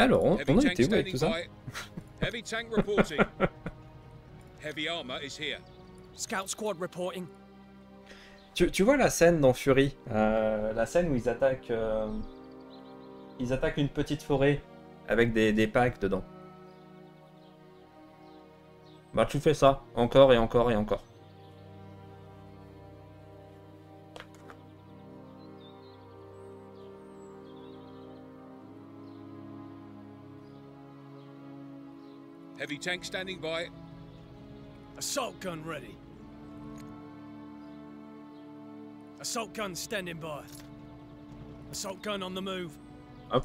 Alors, on, Heavy on été où avec tout ça. Heavy tank reporting. Heavy armor is here. Scout squad reporting. tu, tu vois la scène dans Fury euh, La scène où ils attaquent... euh, ils attaquent une petite forêt avec des, des packs dedans. Bah tu fais ça, encore et encore et encore. Heavy tank standing by. Assault gun ready. Assault gun standing by. Assault gun on the move. Hop.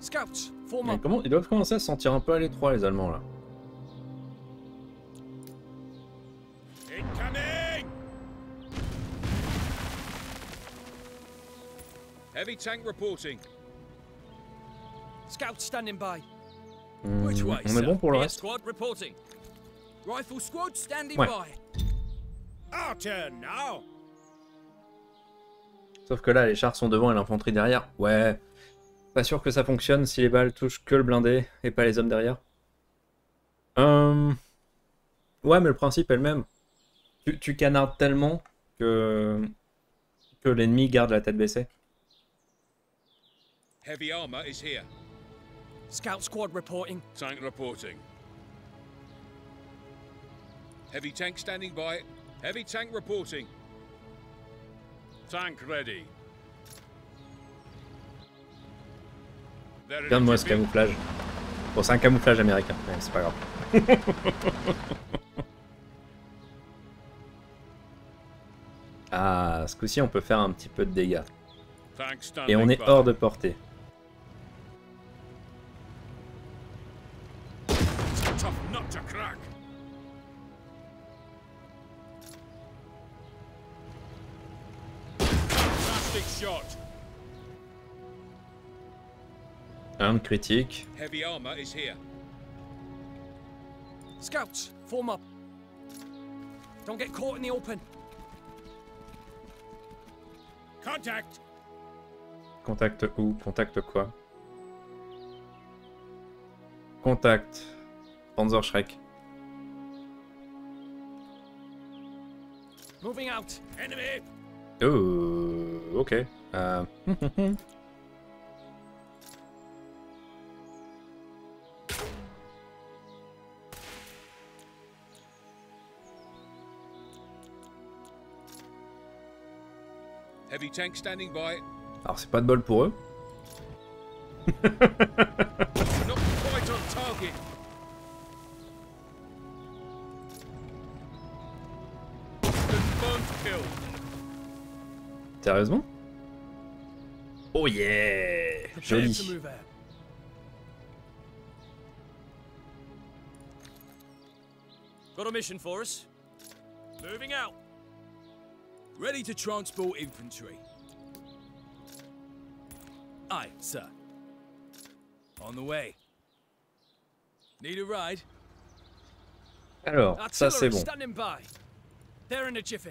Scouts, form up. comment, ils doivent commencer à se sentir un peu à l'étroit les Allemands là. Incoming! Heavy tank reporting. Scouts standing by. Way, on est bon pour le reste Ouais. Sauf que là les chars sont devant et l'infanterie derrière. Ouais. Pas sûr que ça fonctionne si les balles touchent que le blindé et pas les hommes derrière. Euh... Ouais mais le principe est le même. Tu, tu canardes tellement que, que l'ennemi garde la tête baissée. Heavy armor is here. Scout squad reporting. Tank reporting. Heavy tank standing by. Heavy tank reporting. Tank ready. Regarde-moi ce camouflage. Bon c'est un camouflage américain, mais c'est pas grave. ah, ce coup-ci on peut faire un petit peu de dégâts. Et on est hors de portée. Un critique. Heavy armor is here. Scouts, form up. Don't get caught in the open. Contact. Contact où? Contact quoi? Contact. Panzer Shrek. Moving out. Enemy. Oh, ok. Euh, Heavy tank standing by. Alors c'est pas de bol pour eux. Sérieusement Oh yeah Joli. Got a mission for us? Moving out. Ready to transport infantry. Aye, sir. On the way. Need a ride? Alors, ça c'est bon. standing by. They're in a jiffy.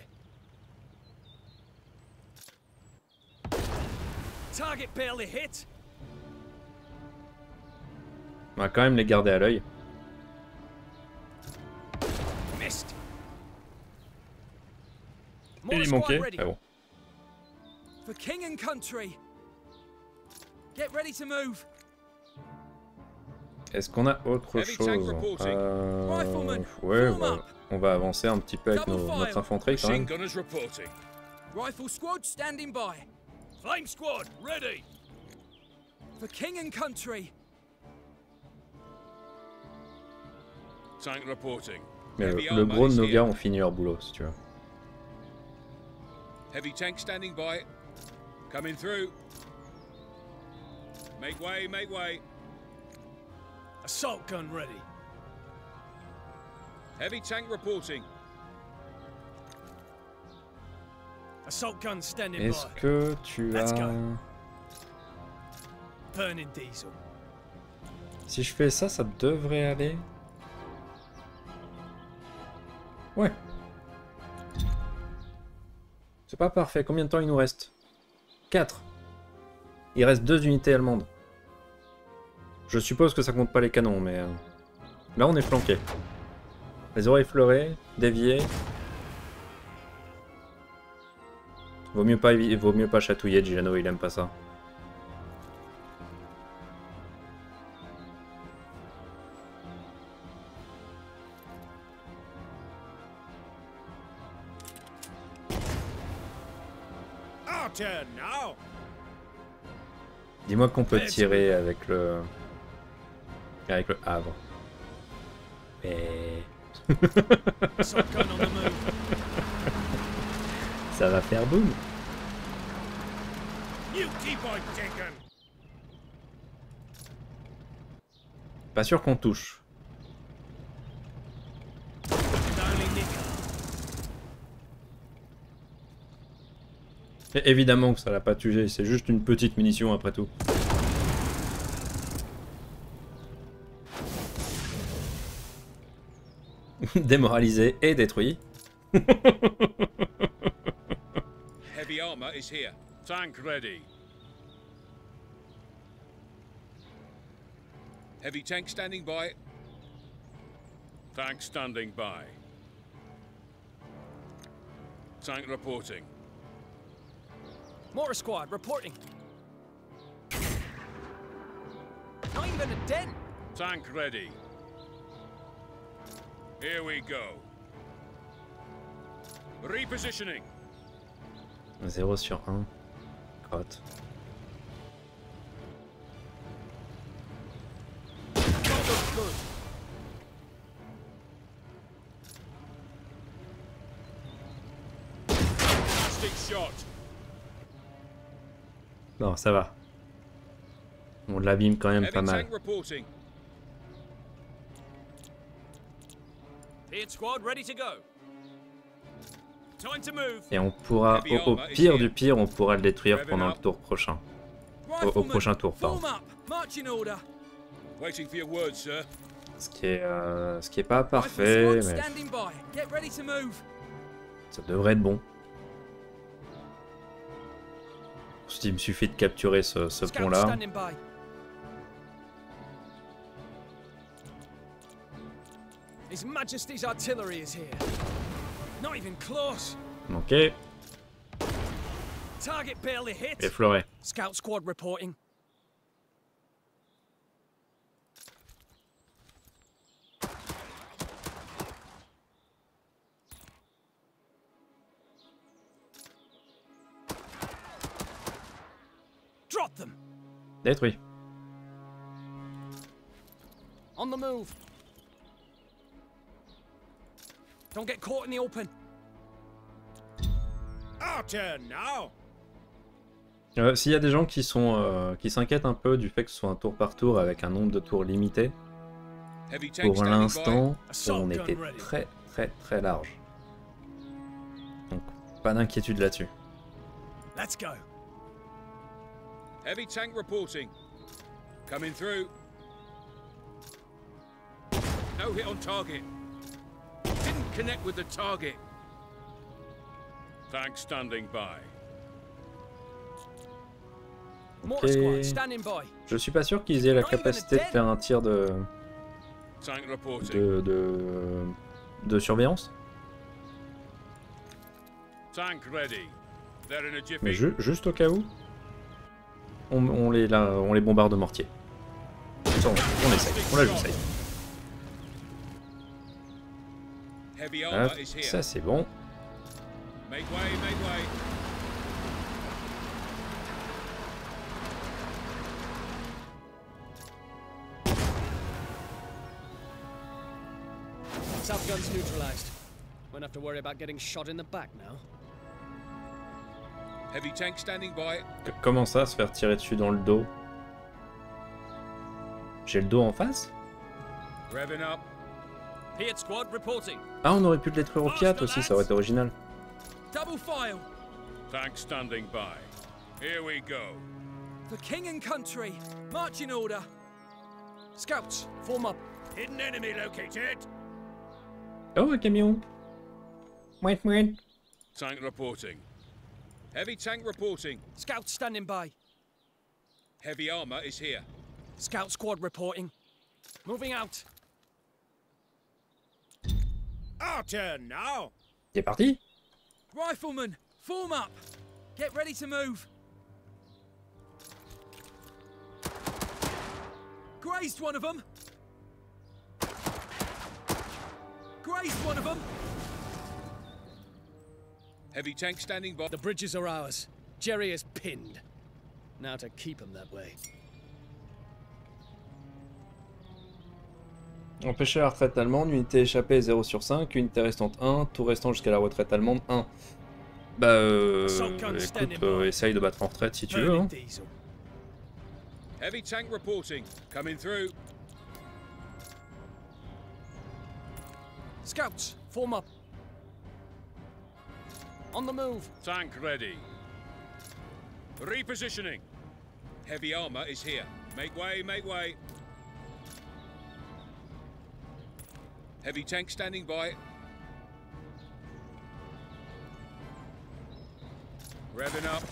Target barely hit. On va quand même les garder à l'œil. Missed. Il manquait. ready. Ah bon. For king and country. Get ready to move. Est-ce qu'on a autre Heavy tank chose reporting. Euh, Rifleman, Ouais, form bah, up. on va avancer un petit peu avec Double nos- notre infanterie quand Machine même. gunners reporting. Rifle squad standing by. Flame squad ready. For king and country. Tank reporting. Mais le, le gros de is nos here. gars ont fini leur boulot, si tu veux. Heavy tank standing by. Coming through. Make way, make way. Assault gun ready. Heavy tank reporting. Est-ce que tu as... Si je fais ça, ça devrait aller. Ouais. C'est pas parfait. Combien de temps il nous reste? 4. Il reste deux unités allemandes. Je suppose que ça compte pas les canons, mais... euh, Là, on est flanqué. Les oreilles fleurées, déviées. Vaut mieux pas, vaut mieux pas chatouiller, Gilano, il aime pas ça. Dis-moi qu'on peut tirer avec le... Avec le Havre. Mais... Ça va faire boum. You keep on taken. Pas sûr qu'on touche. Et évidemment que ça l'a pas tué, c'est juste une petite munition après tout. Démoralisé et détruit. Heavy armor is here. Tank ready. Heavy tank standing by. Tank standing by. Tank reporting. Mortar squad reporting. Not even a dent. Tank ready. Here we go. Repositioning. 0 sur 1. Shot. Non, ça va. On l'abîme quand même pas mal. squad ready to go. Et on pourra, au, au pire du pire, on pourra le détruire pendant le tour prochain. Riflemen, prochain tour, pardon. Ce qui est, euh, ce qui est pas parfait, mais ça devrait être bon. Il me suffit de capturer ce, pont-là. His Majesty's artillery is here. Not even close. Ok, Target barely hit. effleuré. Scout squad reporting. Drop them. Détruit. On the move. Don't get caught in the open. Our turn now. Euh, S'il y a des gens qui sont euh, qui s'inquiètent un peu du fait que ce soit un tour par tour avec un nombre de tours limité, pour l'instant, on était très très très large. Donc pas d'inquiétude là-dessus. Let's go. Heavy tank reporting. Coming through. No hit on target. Didn't connect with the target. Tank standing by. Mortar Ok. squad standing by. Je suis pas sûr qu'ils aient la capacité de faire un tir de Tank reporting. de, de, de surveillance, Tank ready. They're in a jiffy. mais ju- juste au cas où, on, on les, là, on les bombarde de mortier. On, on essaye, on la joue Hop, ça c'est bon. South gun's neutralized. Won't have to worry about getting shot in the back now. Heavy tank standing by. Comment ça, se faire tirer dessus dans le dos? J'ai le dos en face? Revving up. Hit squad reporting. Ah, on aurait pu le détruire au piat aussi, ça aurait été original. Double file. Tank standing by. Here we go. The king and country. Marching in order. Scouts, form up. Hidden enemy located. Oh, un camion Mouette, mouette. Tank reporting. Heavy tank reporting. Scouts standing by. Heavy armor is here. Scout squad reporting. Moving out. Our turn now. Il est parti Riflemen, form up. Get ready to move. Grazed one of them. Grazed one of them. Heavy tank standing by. The bridges are ours. Jerry is pinned. Now to keep him that way. Empêcher la retraite allemande, unité échappée 0 sur 5, unité restante 1, tout restant jusqu'à la retraite allemande 1. Bah euh, écoute, euh, essaye de battre en retraite si tu veux. Hein. Diesel. Heavy tank reporting. Coming through. Scouts, form up. On the move. Tank ready. Repositioning. Heavy armor is here. Make way, make way. Heavy tank standing by. Revving up.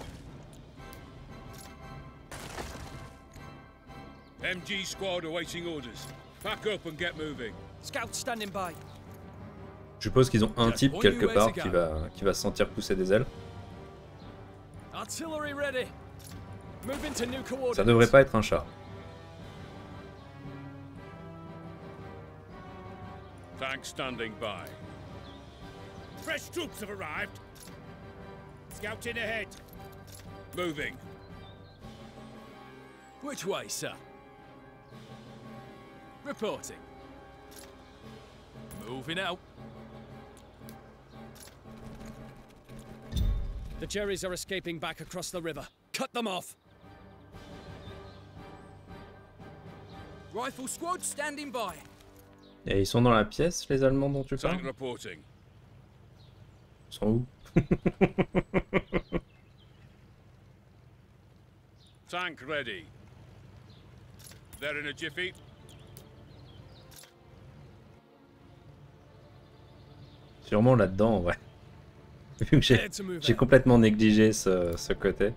MG squad awaiting orders. Pack up and get moving. Scouts standing by. Je suppose qu'ils ont un type quelque part qui va, qui va se sentir pousser des ailes. Ça devrait pas être un chat. Tank standing by. Fresh troops have arrived. Scouting ahead. Moving. Which way, sir? Reporting. Moving out. The Jerrys are escaping back across the river. Cut them off. Rifle squad standing by. Et ils sont dans la pièce, les Allemands dont tu parles. Ils sont où? Tank ready. They're in a jiffy. Sûrement là-dedans, ouais. Vu que j'ai complètement négligé ce, ce côté.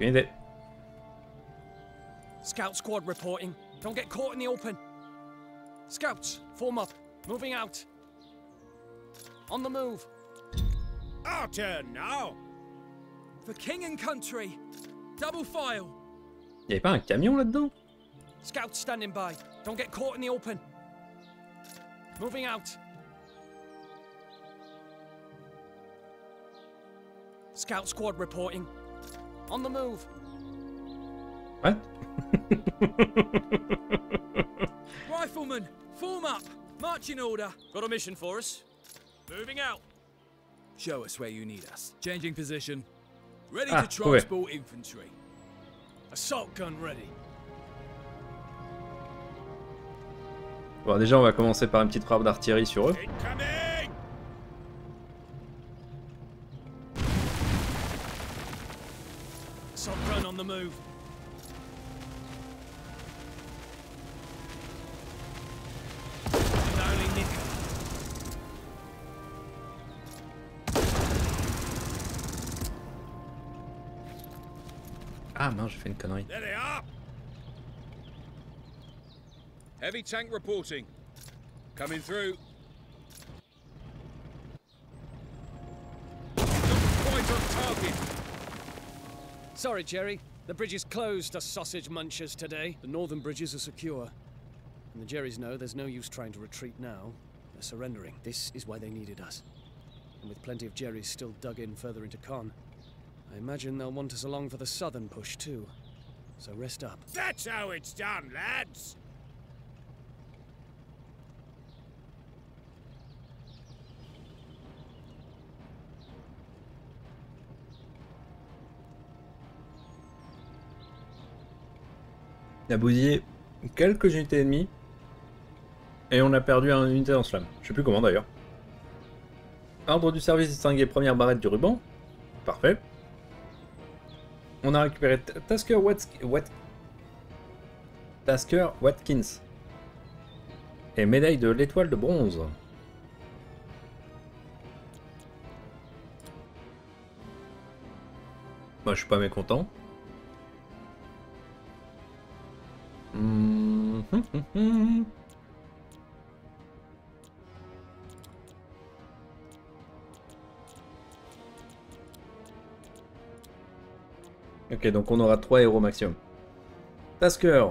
Air recon's here. Aucune. Scout squad reporting. Don't get caught in the open. Scouts, form up. Moving out. On the move. Our turn now. For king and country. Double file. Y'avait pas un camion là-dedans Scouts standing by. Don't get caught in the open. Moving out. Scout squad reporting. On the move. What? Riflemen, form up. Marching order. Got a mission for us. Moving out. Show us where you need us. Changing position. Ready Ah, to transport infantry. Assault gun ready. Bon, déjà, on va commencer par une petite frappe d'artillerie sur eux. Incoming. Move. Ah mince, j'ai fait une connerie. There they are. Heavy tank reporting. Coming through. Not quite on target. Sorry, Jerry. The bridge is closed to sausage munchers today. The northern bridges are secure. And the Jerrys know there's no use trying to retreat now. They're surrendering. This is why they needed us. And with plenty of Jerrys still dug in further into Con, I imagine they'll want us along for the southern push too. So rest up. That's how it's done, lads. a bousillé quelques unités ennemies. Et on a perdu une unité en slam. Je sais plus comment d'ailleurs. Ordre du service distingué, première barrette du ruban. Parfait. On a récupéré Tasker Tasker Watkins. Et médaille de l'étoile de bronze. Moi je suis pas mécontent. Hum. Ok, donc on aura 3 héros maximum. Tasker.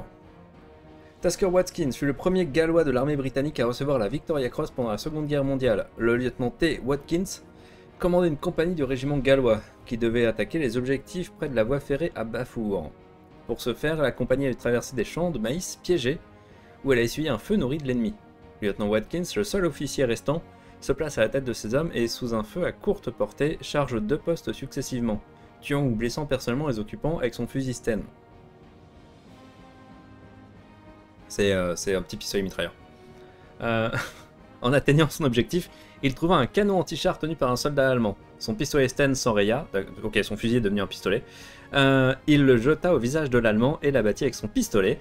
Tasker Watkins fut le premier gallois de l'armée britannique à recevoir la Victoria Cross pendant la Seconde Guerre mondiale. Le lieutenant T. Watkins commandait une compagnie du régiment gallois qui devait attaquer les objectifs près de la voie ferrée à Bafour. Pour ce faire, la compagnie avait traversé des champs de maïs piégés où elle a essuyé un feu nourri de l'ennemi. Le lieutenant Watkins, le seul officier restant, se place à la tête de ses hommes et, sous un feu à courte portée, charge deux postes successivement, tuant ou blessant personnellement les occupants avec son fusil Sten. C'est euh, un petit pistolet mitrailleur. Euh, en atteignant son objectif, il trouva un canon anti-char tenu par un soldat allemand. Son pistolet Sten s'enraya, ok, son fusil est devenu un pistolet. Euh, il le jeta au visage de l'allemand et l'abattit avec son pistolet,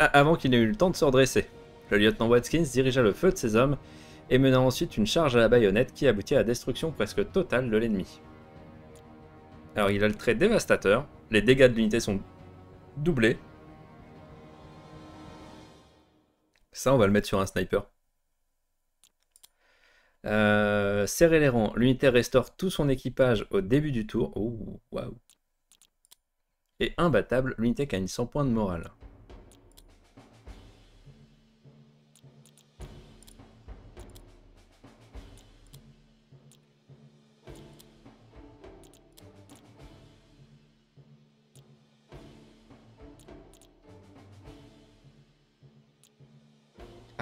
avant qu'il n'ait eu le temps de se redresser. Le lieutenant Watkins dirigea le feu de ses hommes et mena ensuite une charge à la baïonnette qui aboutit à la destruction presque totale de l'ennemi. Alors il a le trait dévastateur, les dégâts de l'unité sont doublés. Ça, on va le mettre sur un sniper. Euh, serrer les rangs, l'unité restaure tout son équipage au début du tour. Oh, waouh. Et imbattable, l'unité gagne 100 points de morale.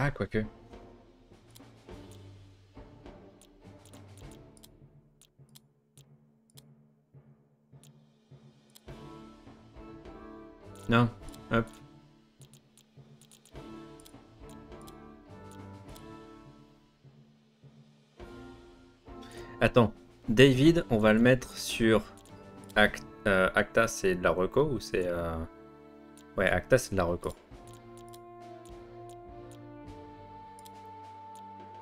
Ah, quoique. Non, hop. Attends, David, on va le mettre sur Act- euh, Acta, c'est de la reco ou c'est... euh, Ouais, Acta, c'est de la reco.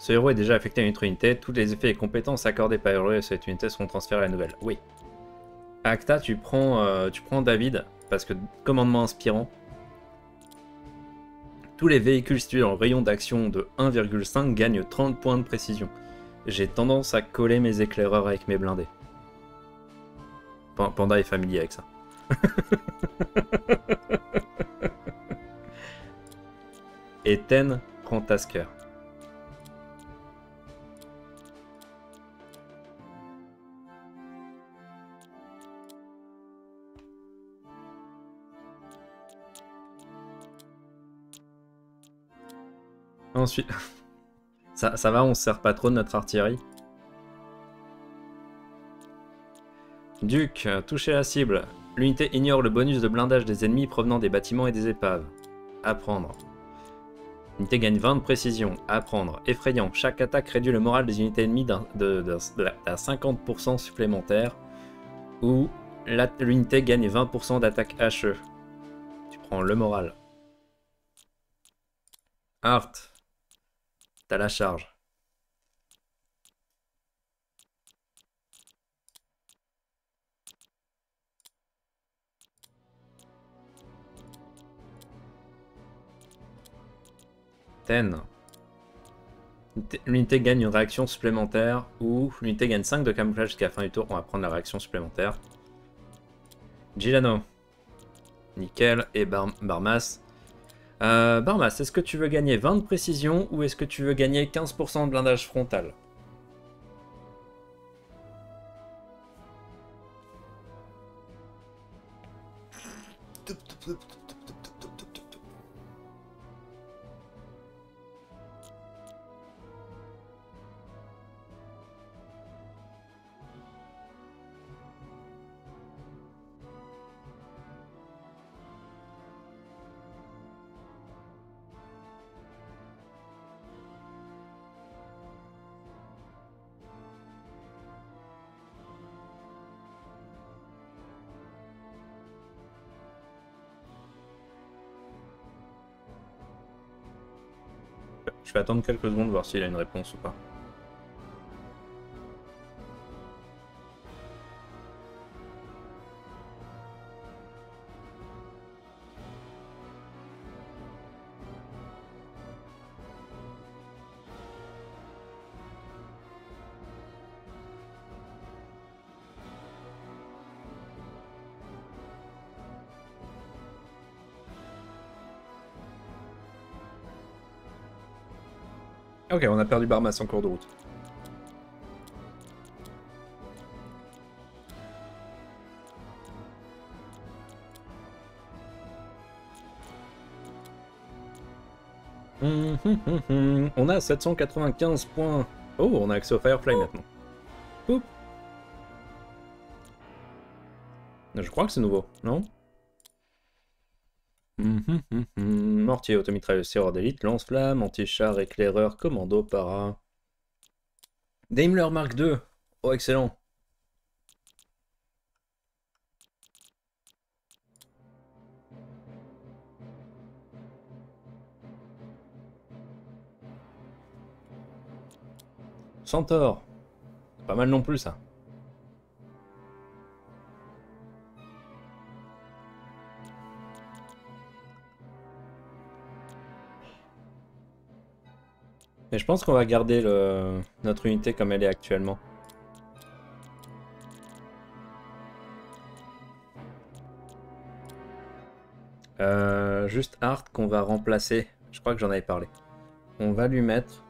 Ce héros est déjà affecté à une autre unité. Tous les effets et compétences accordés par héros à cette unité seront transférés à la nouvelle. Oui. Acta, tu prends, euh, tu prends David, parce que commandement inspirant. Tous les véhicules situés le rayon d'action de 1,5 gagnent 30 points de précision. J'ai tendance à coller mes éclaireurs avec mes blindés. Pan- Panda est familier avec ça. Et Ten prend Tasker. Ensuite, ça, ça va, on se sert pas trop de notre artillerie. Duc, toucher la cible. L'unité ignore le bonus de blindage des ennemis provenant des bâtiments et des épaves. Apprendre. L'unité gagne 20 de précision. Apprendre. Effrayant. Chaque attaque réduit le moral des unités ennemies de, à 50% supplémentaire. Ou l'unité gagne 20% d'attaque HE. Tu prends le moral. Art. T'as la charge. Ten. L'unité- gagne une réaction supplémentaire ou l'unité gagne 5 de camouflage jusqu'à la fin du tour. On va prendre la réaction supplémentaire. Gilano. Nickel. Et Bar Barmas. Euh, Barmas, est-ce que tu veux gagner 20 de précision ou est-ce que tu veux gagner 15% de blindage frontal? Je vais attendre quelques secondes voir s'il a une réponse ou pas. Ok, on a perdu Barmas en cours de route. On a 795 points. Oh, on a accès au Firefly maintenant. Je crois que c'est nouveau, non? Mortier, tireur d'élite, lance-flamme, anti-char, éclaireur, commando, para. Daimler Mark II. Oh, excellent. Centaure. Pas mal non plus, ça. Mais je pense qu'on va garder notre unité comme elle est actuellement. Euh, juste Art qu'on va remplacer. Je crois que j'en avais parlé. On va lui mettre...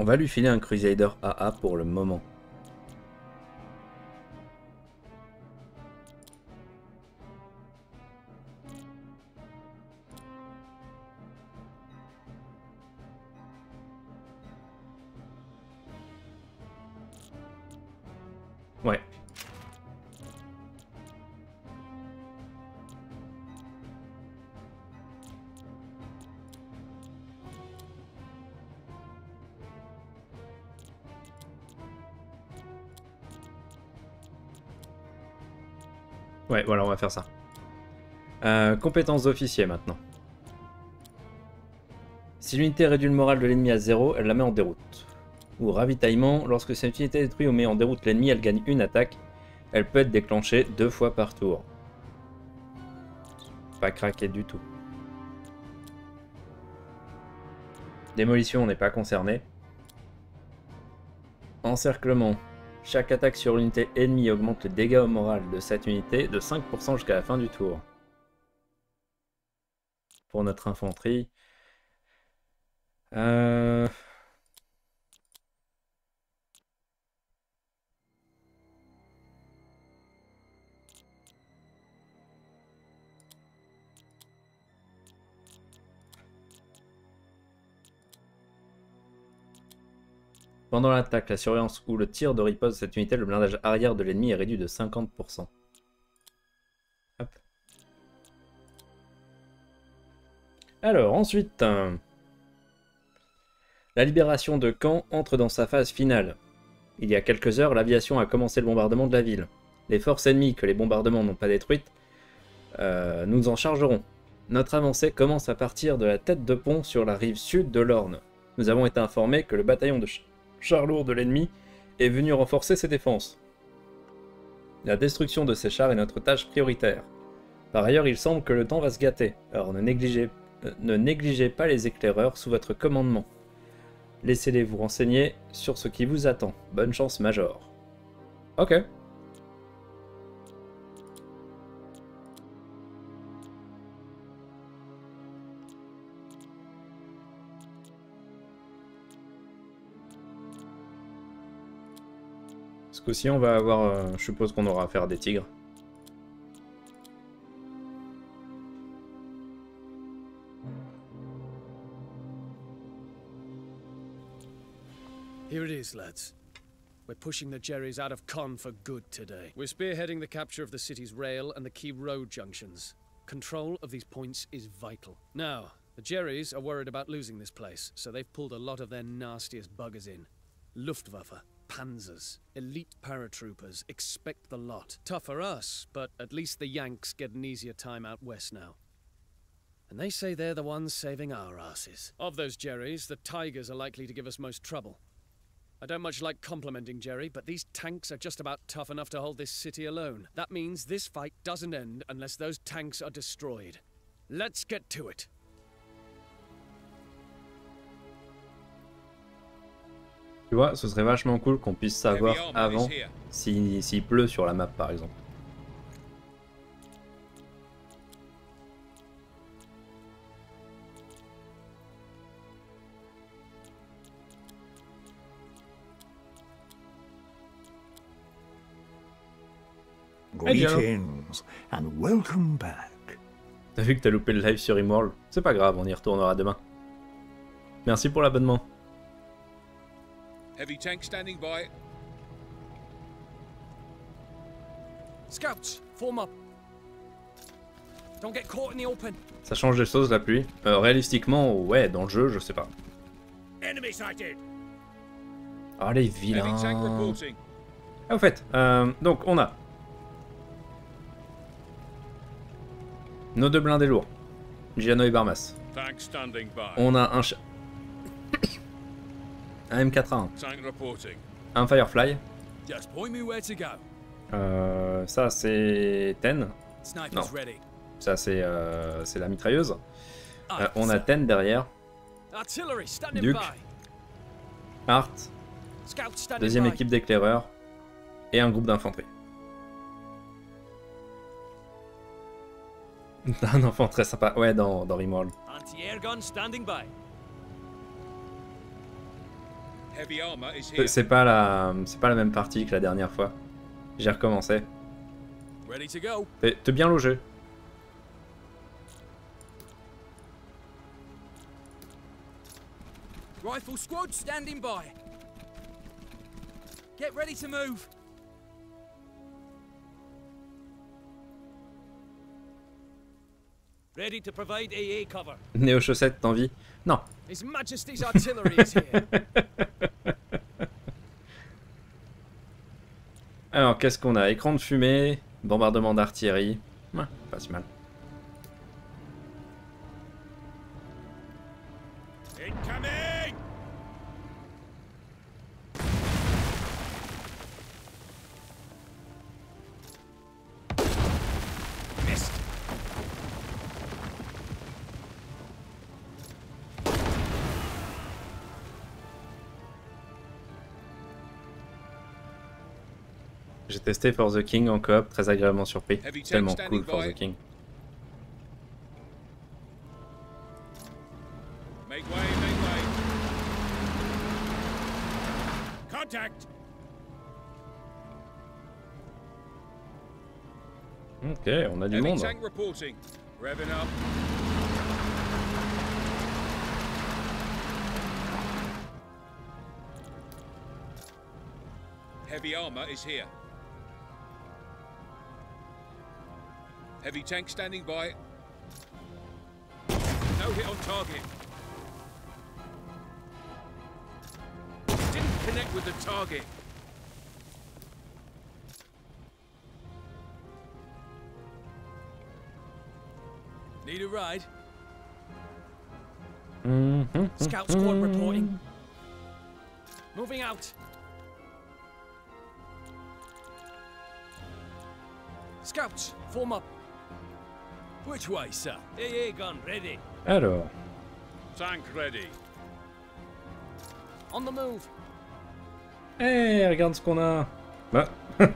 On va lui filer un Crusader AA pour le moment. Faire ça. Euh, compétences d'officier maintenant. Si l'unité réduit le moral de l'ennemi à 0, elle la met en déroute. Ou ravitaillement, lorsque cette unité détruit ou met en déroute l'ennemi, elle gagne une attaque. Elle peut être déclenchée deux fois par tour. Pas craqué du tout. Démolition, on n'est pas concerné. Encerclement. Chaque attaque sur l'unité ennemie augmente le dégât au moral de cette unité de 5% jusqu'à la fin du tour. Pour notre infanterie. Euh... Pendant l'attaque, la surveillance ou le tir de riposte de cette unité, le blindage arrière de l'ennemi est réduit de 50%. Hop. Alors, ensuite, euh, la libération de Caen entre dans sa phase finale. Il y a quelques heures, l'aviation a commencé le bombardement de la ville. Les forces ennemies que les bombardements n'ont pas détruites, euh, nous en chargerons. Notre avancée commence à partir de la tête de pont sur la rive sud de l'Orne. Nous avons été informés que le bataillon de chars lourds de l'ennemi est venu renforcer ses défenses. La destruction de ces chars est notre tâche prioritaire. Par ailleurs, il semble que le temps va se gâter, alors ne négligez, euh, ne négligez pas les éclaireurs sous votre commandement. Laissez-les vous renseigner sur ce qui vous attend. Bonne chance, Major. Ok. Coup-ci, on va avoir... euh, je suppose qu'on aura affaire à des tigres. Here it is, lads. We're pushing the Jerrys out of Con for good today. We're spearheading the capture of the city's rail and the key road junctions. Control of these points is vital. Now, the Jerrys are worried about losing this place, so they've pulled a lot of their nastiest buggers in. Luftwaffe, Panzers, elite paratroopers, expect the lot. Tough for us, but at least the Yanks get an easier time out west now. And they say they're the ones saving our asses. Of those Jerrys, the Tigers are likely to give us most trouble. I don't much like complimenting Jerry, but these tanks are just about tough enough to hold this city alone. That means this fight doesn't end unless those tanks are destroyed. Let's get to it. Tu vois, ce serait vachement cool qu'on puisse savoir avant here. si- s'il pleut sur la map par exemple. Greetings and welcome back. T'as vu que t'as loupé le live sur Imworld C'est pas grave, on y retournera demain. Merci pour l'abonnement. Heavy tank standing by. Scouts, form up. Don't get caught in the open. Ça change des choses la pluie. Euh, réalistiquement, ouais, dans le jeu, je sais pas. Enemy sighted. Ah les vilains. Ah, au fait, euh, donc on a nos deux blindés lourds, Giano et Barmas. Tank standing by. On a un, un M4A1, Tank reporting. un Firefly. Euh, ça c'est Ten, Sniper's No. ready. ça c'est euh, la mitrailleuse. Aye, Euh, on a. Ten derrière, Duke. Art, deuxième équipe d'éclaireurs et un groupe d'infanterie. Un enfant très sympa, ouais, dans, dans Rimworld. C'est- pas la, c'est pas la même partie que la dernière fois. J'ai recommencé. T'es bien logé. Rifle squad standing by. Get ready to move. Ready to provide AA cover. Néo chaussette, t'envie Non. His Majesty's artillery is here. Alors, qu'est-ce qu'on a? Écran de fumée, bombardement d'artillerie. Ouais, pas si mal. J'ai testé For the King en coop, très agréablement surpris. Tellement cool For the King. Make way, make way. Contact. Ok, on a du monde. Heavy armor is here. Heavy tank standing by. No hit on target. Didn't connect with the target. Need a ride? Mhm. Scout squad reporting. Moving out. Scouts, form up. Which way, sir? AA gun ready. Alors, Tank ready. On the move. hey, regarde ce qu'on a. Bah.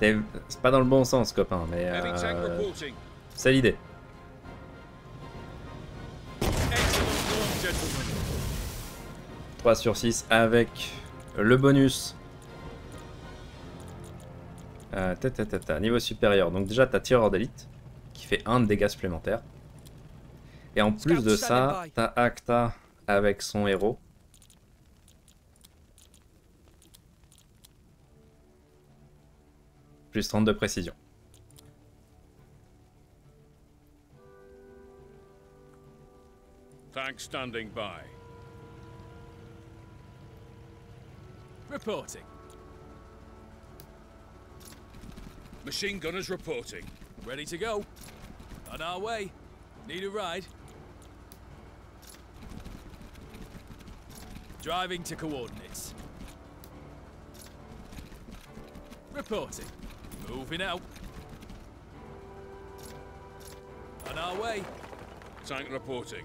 C'est pas dans le bon sens, copain, mais euh, reporting. c'est l'idée. Excellent work, gentlemen. 3 sur 6 avec le bonus. Euh, ta, ta, ta, ta, niveau supérieur. Donc déjà, t'as tireur d'élite qui fait 1 de dégâts supplémentaires. Et en plus de ça, t'as Acta avec son héros. Plus 30 de précision. Tank standing by. Reporting. Machine gunners reporting. Ready to go. On our way. Need a ride? Driving to coordinates. Reporting. Moving out. On our way. Tank reporting.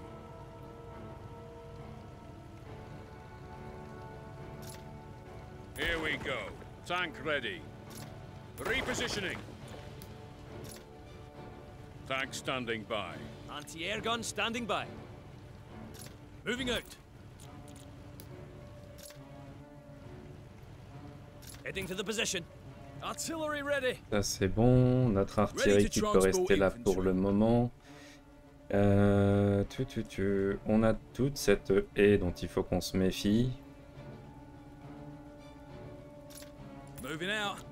Here we go. Tank ready. Repositioning. Tank standing by. Anti-air gun standing by. Moving out. Heading to the position. Artillery ready. Ça c'est bon. Notre artillerie qui peut rester là pour le moment. Euh, tu, tu, tu. On a toute cette haie dont il faut qu'on se méfie. Moving out.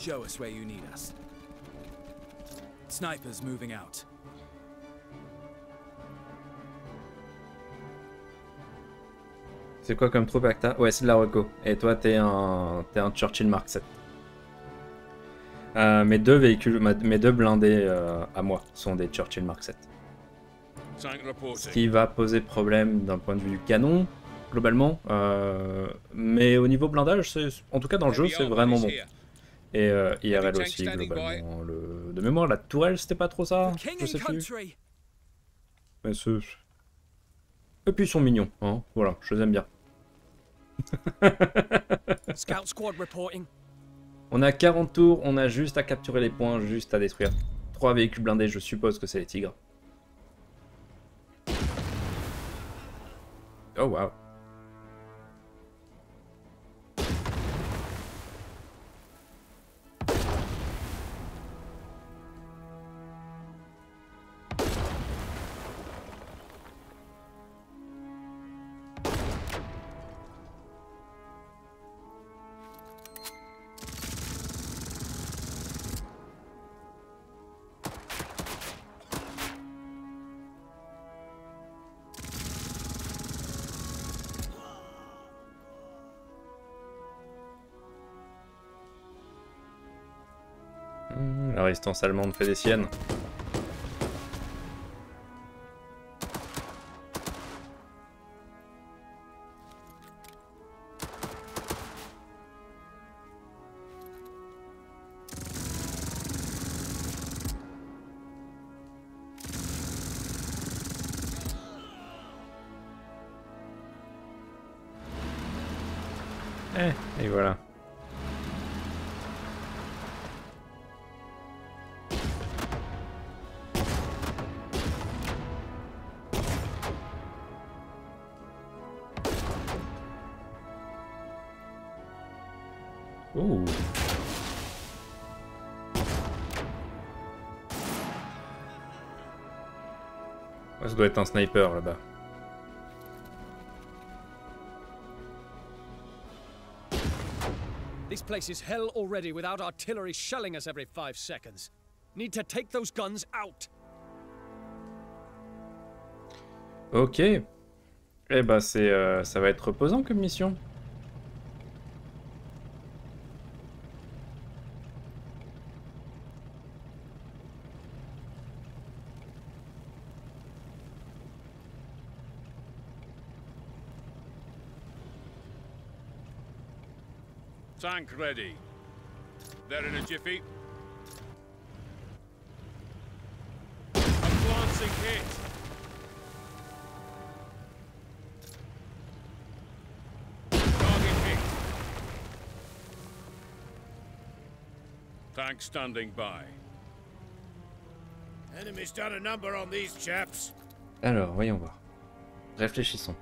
Show us where you need us. Snipers moving out. C'est quoi comme troupe Acta? Ouais, c'est de la Reco. Et toi, t'es un, t'es un Churchill Mark 7. Euh, mes deux véhicules, mes deux blindés euh, à moi sont des Churchill Mark 7. Tank Ce qui va poser problème d'un point de vue canon, globalement. euh, mais au niveau blindage, c'est, en tout cas dans le jeu, c'est vraiment bon. Et euh, IRL aussi, globalement. Le... De mémoire, la tourelle, c'était pas trop ça Je sais plus. Mais ce- Et puis ils sont mignons, hein. Voilà, je les aime bien. Scout squad reporting. On a 40 tours, on a juste à capturer les points, juste à détruire. Trois véhicules blindés, je suppose que c'est les tigres. Oh waouh. La résistance allemande fait des siennes. Doit être un sniper là-bas. This place is hell already without artillery shelling us every five seconds. Need to take those guns out. Ok. Eh bah c'est, euh, ça va être reposant comme mission. Tank ready. They're in a jiffy. A glancing hit. Target hit. Tank standing by. Enemy's done a number on these chaps. Alors, voyons voir. Réfléchissons.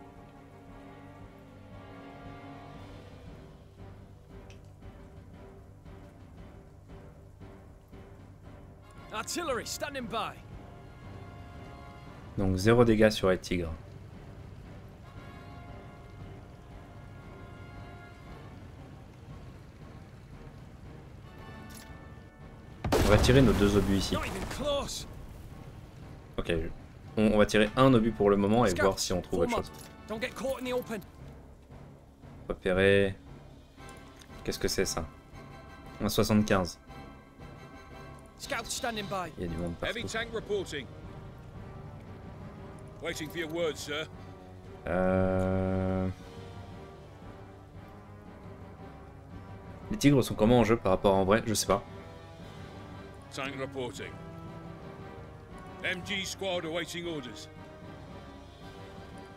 Donc zéro dégâts sur les tigres. On va tirer nos deux obus ici. Ok, on, on va tirer un obus pour le moment et voir si on trouve autre chose. Repérer. Qu'est-ce que c'est ça? Un 75. Scouts standing by. Heavy tank reporting. Waiting for your word, sir. Euh... Les tigres sont comment en jeu par rapport à en vrai Je sais pas. Tank reporting. MG squad awaiting orders.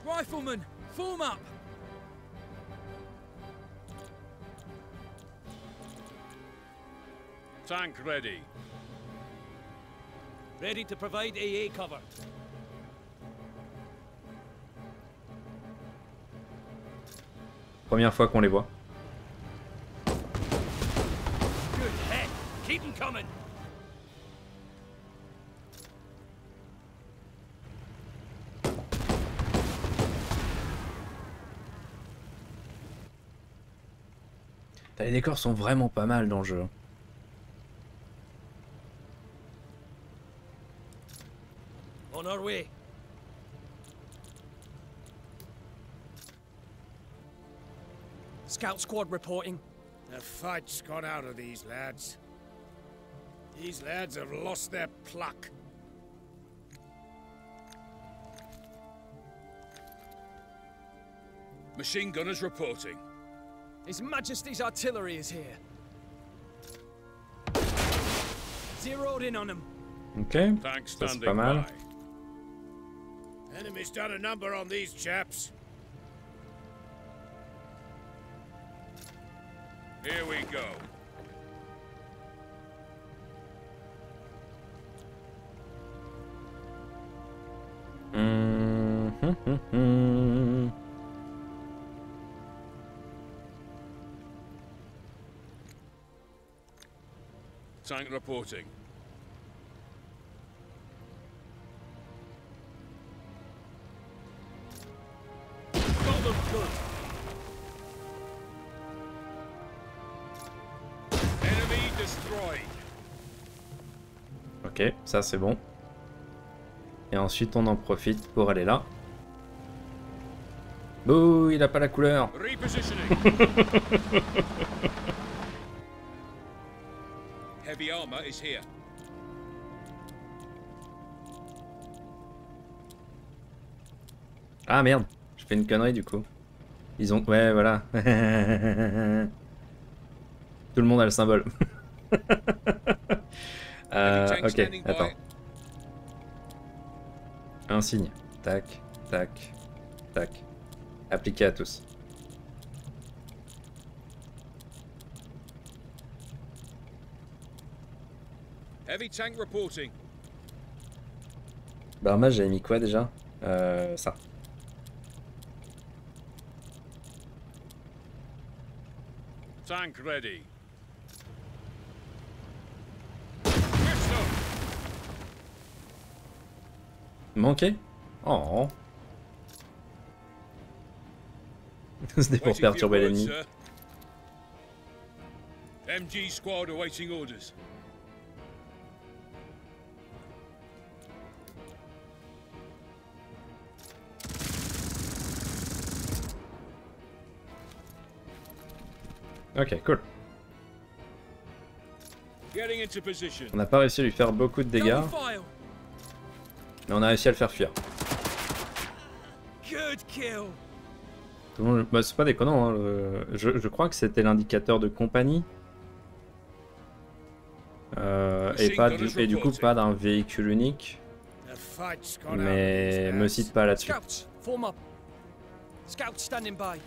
Rifleman, form up. Tank ready. Ready to provide AA cover. Première fois qu'on les voit. Good head. Keep 'em coming. Les décors sont vraiment pas mal dans le jeu. On our way. Scout squad reporting. The fight's gone out of these lads. These lads have lost their pluck. Machine gunners reporting. His Majesty's artillery is here. Zeroed in on him. Ok, Tank ça pas mal. by. Enemy's done a number on these chaps. Here we go. Tank reporting. Ça c'est bon. Et ensuite on en profite pour aller là. Bouh, il a pas la couleur. Repositioning. Heavy armor is here. Ah merde, je fais une connerie du coup. Ils ont... Ouais, voilà. Tout le monde a le symbole. Ok, attends. Un signe. Tac, tac, tac. Appliqué à tous. Heavy tank reporting. Barma, j'avais mis quoi déjà? Euh, Ça. Tank ready. Manqué Oh. C'était pour perturber l'ennemi. MG squad awaiting orders. Ok, cool. On n'a pas réussi à lui faire beaucoup de dégâts. Mais on a réussi à le faire fuir. Monde- bah, c'est pas déconnant, hein, le- je, je crois que c'était l'indicateur de compagnie. Euh, et, pas du, et du coup pas d'un véhicule unique, mais me cite pas là-dessus. Scouts, form up. Scouts standing by.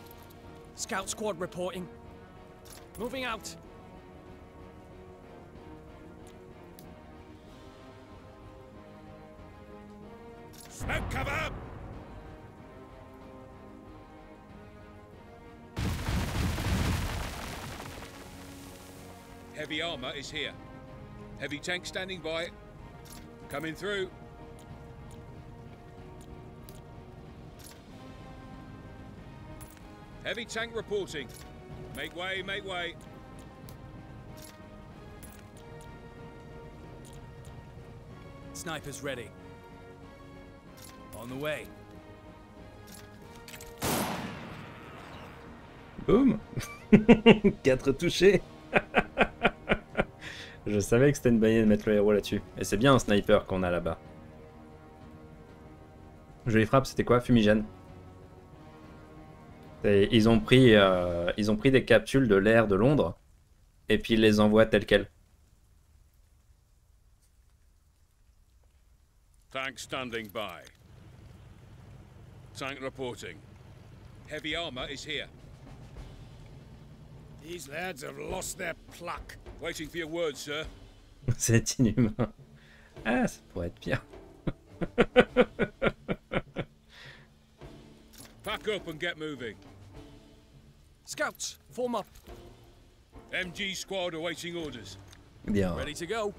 Scout squad reporting. Moving out. Smoke cover! Heavy armor is here. Heavy tank standing by. Coming through. Heavy tank reporting. Make way, make way. Snipers ready. On the way. Boum 4 touchés Je savais que c'était une idée de mettre le héros là-dessus. Et c'est bien un sniper qu'on a là-bas. Jolie frappe, c'était quoi? Fumigène. Et ils ont pris, euh, ils ont pris des capsules de l'air de Londres et puis ils les envoient telles quelles. Tank standing by. Tank reporting. Heavy armor is here. These lads have lost their pluck. Waiting for your words, sir. C'est inhumain. Ah, ça pourrait être pire. Pack up and get moving. Scouts, form up. MG squad awaiting orders. Bien. Ready to go.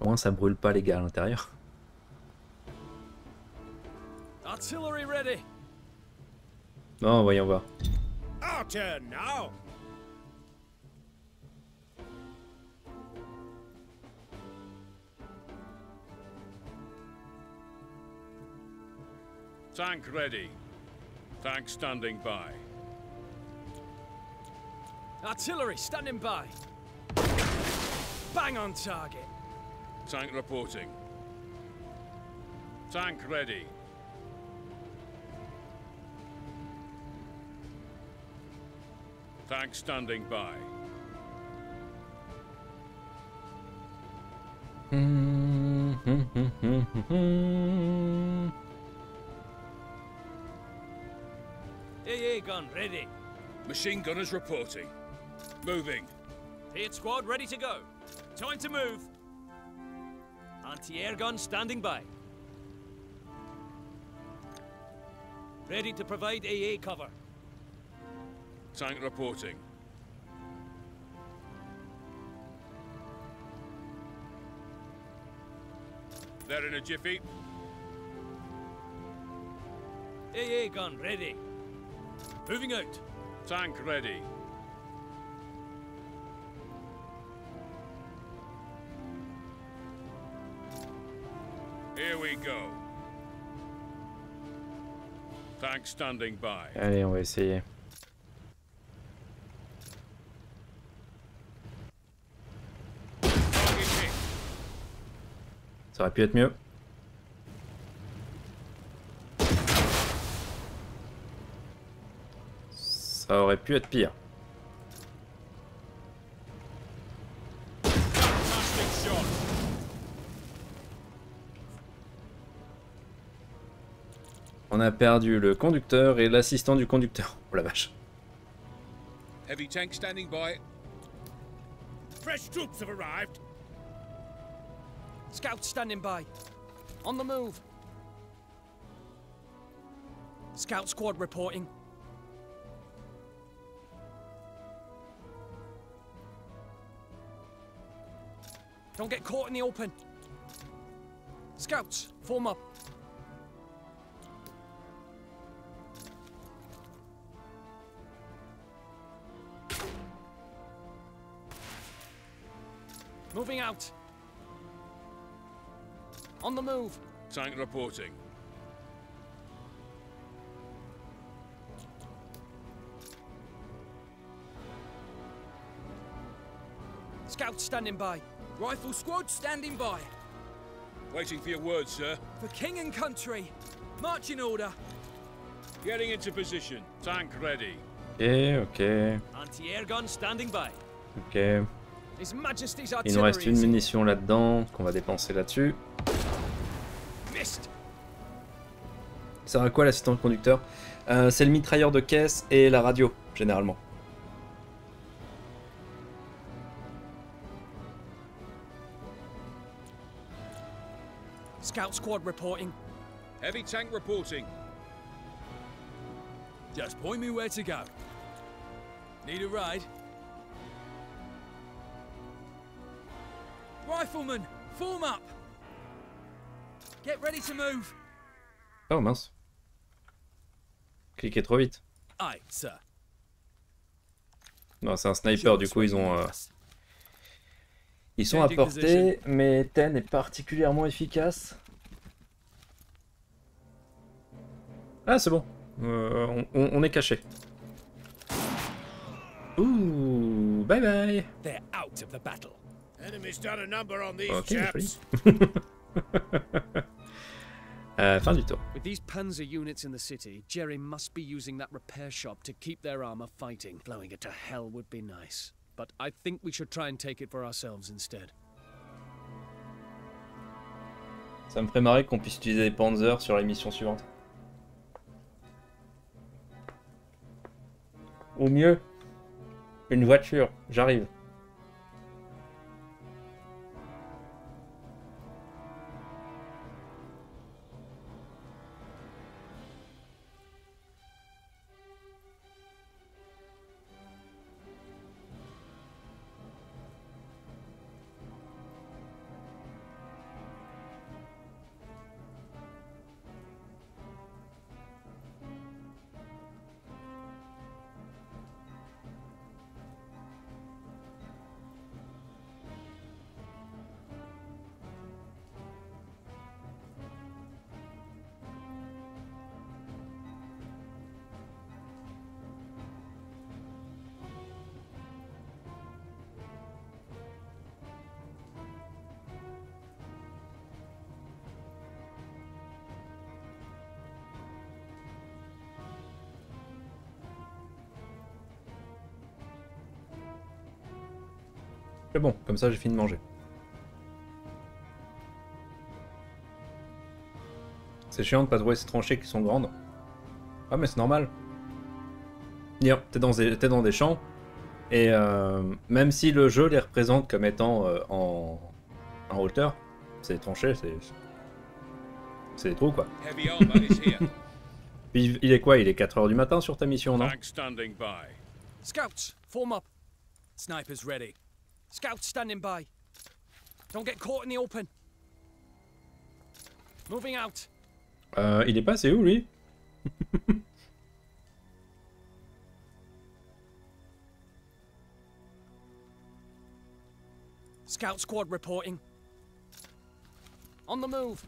Au moins, ça brûle pas les gars à l'intérieur. Artillery ready. Non, voyons voir. Our turn now. Tank ready. Tank standing by. Artillery standing by. Bang on target. Tank reporting. Tank ready. Tank standing by. AA gun ready. Machine gunners reporting. Moving. Hit squad ready to go. Time to move. Anti-air gun standing by. Ready to provide AA cover. Tank reporting. They're in a jiffy. AA gun ready. Moving out. Tank ready. Here we go. Tank standing by. Allez, on va essayer. Ça aurait pu être mieux. Ça aurait pu être pire. On a perdu le conducteur et l'assistant du conducteur. Oh la vache. Heavy tank standing by. Fresh troops have arrived. Scouts standing by. On the move. Scout squad reporting. Don't get caught in the open. Scouts, form up. Moving out. On the move. Tank reporting. Scouts standing by. Rifle squad standing by. Waiting for your words, sir. For king and country. Marching order. Getting into position. Tank ready. Ok, ok, Anti-air gun standing by. ok. His Majesty's Il nous reste une munition là-dedans qu'on va dépenser là-dessus. Ça sert à quoi l'assistant conducteur? Euh, C'est le mitrailleur de caisse et la radio, généralement. Scout squad reporting. Heavy tank reporting. Just point me where to go. Need a ride? Rifleman, form up. Get ready to move. Oh mince. Cliquez trop vite. Aye, sir. Non, c'est un sniper, du coup ils ont... euh, Ils sont à portée, mais Ten est particulièrement efficace. Ah, c'est bon. Euh, on, est caché. Ouh, bye bye. They're out of the battle. Enemy's done a number on these Ok, chaps. joli. Euh, fin du tour. With these panzer units in the city, Jerry must be using that repair shop to keep their armor fighting. Blowing it to hell would be nice. But I think we should try and take it for ourselves instead. Ça me ferait marrer qu'on puisse utiliser des Panzers sur les missions suivantes. Ou mieux, une voiture. J'arrive. C'est bon, comme ça j'ai fini de manger. C'est chiant de pas trouver ces tranchées qui sont grandes. Ah mais c'est normal. Dire, T'es dans, des- t'es dans des champs, et euh, même si le jeu les représente comme étant euh, en, en hauteur, c'est des tranchées, c'est... C'est des trous quoi. Heavy armor is here. Puis il est quoi? Il est 4h du matin sur ta mission, non? Scouts, form up. Snipers ready. Scouts standing by. Don't get caught in the open. Moving out. euh, Il est passé où lui Scout squad reporting. On the move.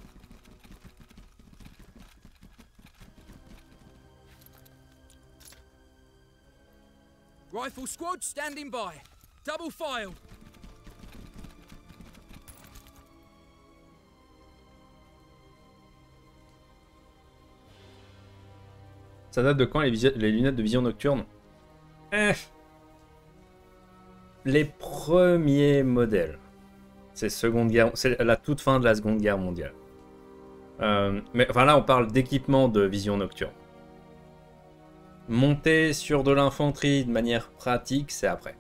Rifle squad standing by. Double file. Ça date de quand les, lunettes de vision nocturne? Eh. Les premiers modèles. C'est seconde guerre, c'est la toute fin de la Seconde Guerre mondiale. Euh, mais enfin là, on parle d'équipement de vision nocturne. Monter sur de l'infanterie de manière pratique, c'est après.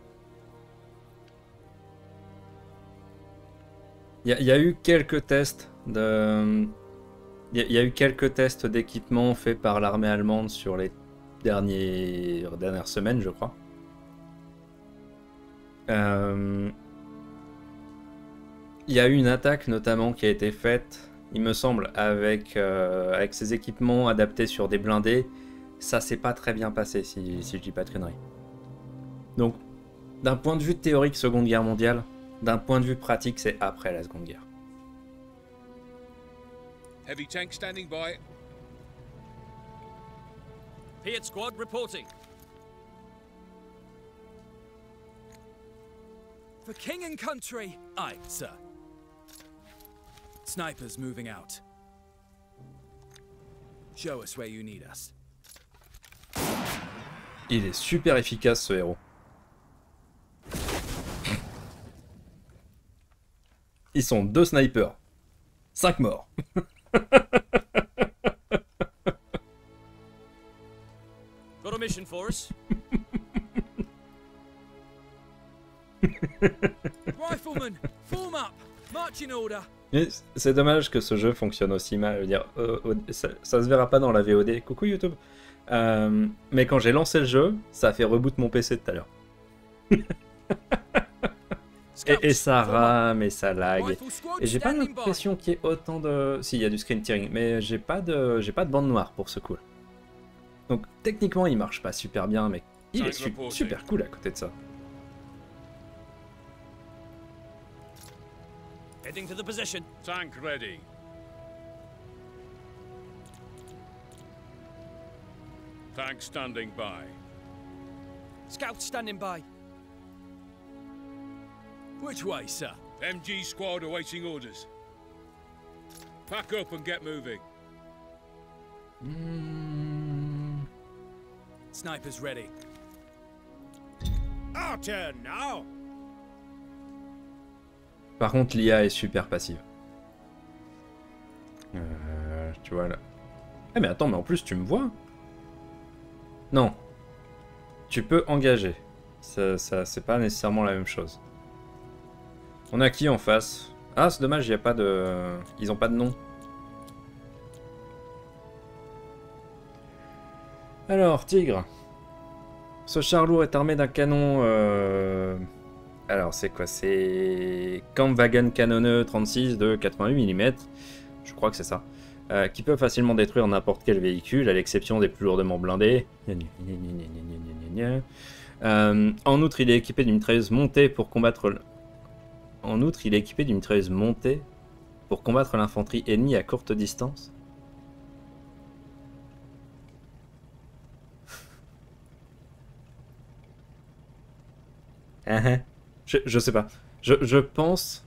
Il y, a- il y a eu quelques tests de. Il y, a- eu quelques tests d'équipement faits par l'armée allemande sur les dernières semaines, je crois. Euh, Il y a eu une attaque notamment qui a été faite, il me semble, avec, euh, avec ces équipements adaptés sur des blindés. Ça s'est pas très bien passé, si, si je dis pas de conneries. Donc, d'un point de vue théorique, Seconde Guerre mondiale, d'un point de vue pratique, c'est après la Seconde Guerre. Heavy tank standing by. Piet squad reporting. For king and country. Aye, sir. Snipers moving out. Show us where you need us. Il est super efficace ce héros. Ils sont deux snipers. Cinq morts. Got a mission for us. Riflemen, form up. Marching order. Mais C'est dommage que ce jeu fonctionne aussi mal. Je veux dire, euh, ça, ça se verra pas dans la VOD. Coucou YouTube. Euh, mais quand j'ai lancé le jeu, ça a fait reboot mon PC tout à l'heure. Et, et ça rame et ça lag. Et j'ai pas l'impression qu'il y ait autant de. Si, il y a du screen tearing, mais j'ai pas de, j'ai pas de bande noire pour ce coup. Donc techniquement, il marche pas super bien, mais il est su- super cool à côté de ça. Heading to the position. Tank ready. Tank standing by. Scouts standing by. Which way, sir? MG squad awaiting orders. Pack up and get moving. Snipers ready. Our turn now. Par contre, l'IA est super passive. Euh, tu vois là. Eh mais attends, mais en plus tu me vois Non. Tu peux engager. Ça, ça c'est pas nécessairement la même chose. On a qui en face? Ah, c'est dommage, il n'y a pas de... Ils ont pas de nom. Alors, Tigre. Ce char lourd est armé d'un canon... Euh, alors, c'est quoi? C'est Kampfwagen Kanone 36 de 88 mm. Je crois que c'est ça. Euh, qui peut facilement détruire n'importe quel véhicule, à l'exception des plus lourdement blindés. Euh, en outre, il est équipé d'une mitrailleuse montée pour combattre en outre, il est équipé d'une mitrailleuse montée pour combattre l'infanterie ennemie à courte distance. Ah, ah. je, je sais pas. Je, pense...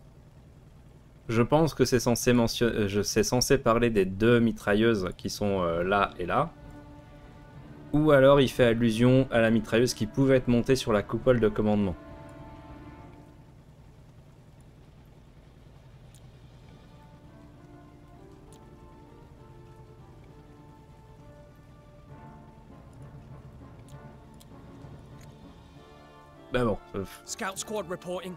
Je pense que c'est censé, mention- euh, c'est censé parler des deux mitrailleuses qui sont euh, là et là. Ou alors il fait allusion à la mitrailleuse qui pouvait être montée sur la coupole de commandement. Ben bon, euh, Scout squad reporting.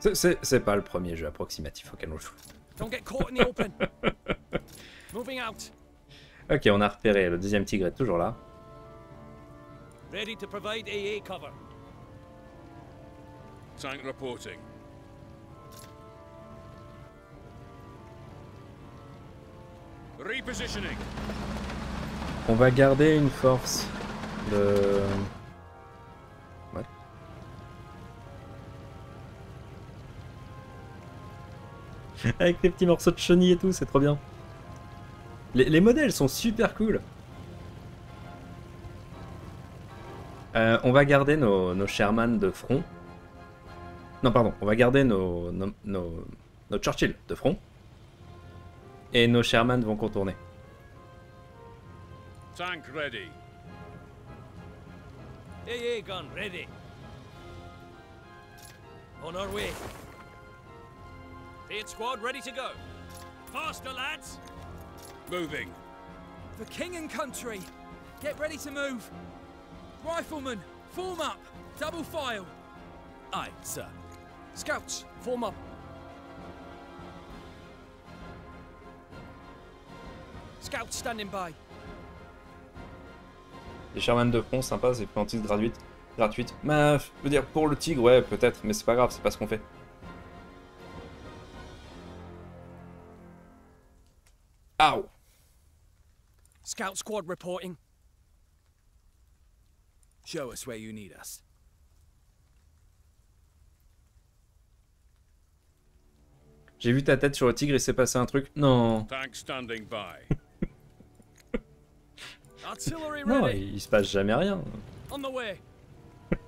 c'est pas le premier jeu approximatif auquel on joue. Don't get caught in the open. Moving out. Ok, on a repéré, le deuxième tigre est toujours là. Ready to provide AA cover. Tank reporting. Repositioning. On va garder une force de... Avec les petits morceaux de chenille et tout, c'est trop bien. Les, les modèles sont super cool. Euh, on va garder nos, nos Sherman de front. Non, pardon, on va garder nos, nos, nos, nos Churchill de front. Et nos Sherman vont contourner. Tank ready. AA gun ready. On our way. Eight squad ready to go. Faster, lads. Moving. For king and country. Get ready to move. Riflemen, form up. Double file. Aye, sir. Scouts, form up. Scouts standing by. Les Sherman de front, sympa, c'est plantise gratuite. gratuite. Mais, je veux dire, pour le tigre, ouais, peut-être, mais c'est pas grave, c'est pas ce qu'on fait. Scout squad reporting. Show us where you need us. J'ai vu ta tête sur le tigre, il s'est passé un truc. Non. Tank standing by. Artillery Non, ready. il, il se passe jamais rien. On the way. P-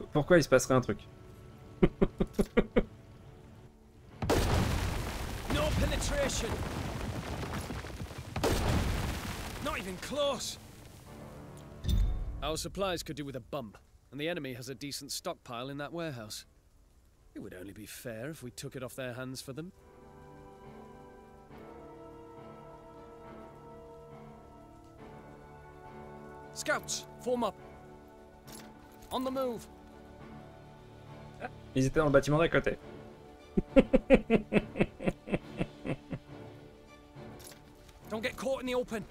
Pourquoi il se passerait un truc? penetration. Not even close. Our supplies could do with a bump, and the enemy has a decent stockpile in that warehouse. It would only be fair if we took it off their hands for them. Scouts, form up. On the move. Ils étaient dans le bâtiment d'à côté. Don't get caught in the open.